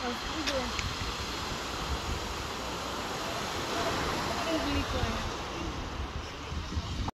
Австралия. Англикая.